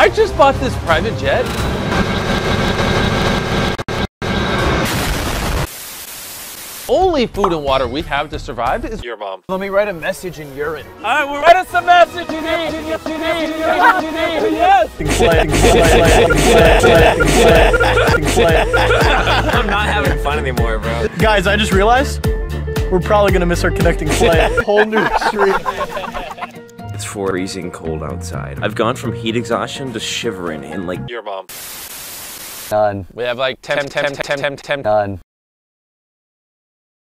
I just bought this private jet. Only food and water we have to survive is your mom. Let me write a message in urine. All right, we're write us a message. Yes. I'm not having fun anymore, bro. Guys, I just realized we're probably gonna miss our connecting flight. Whole new extreme. It's freezing cold outside. I've gone from heat exhaustion to shivering in like Your mom. Done. We have like 10, 10, 10, 10, 10. Done.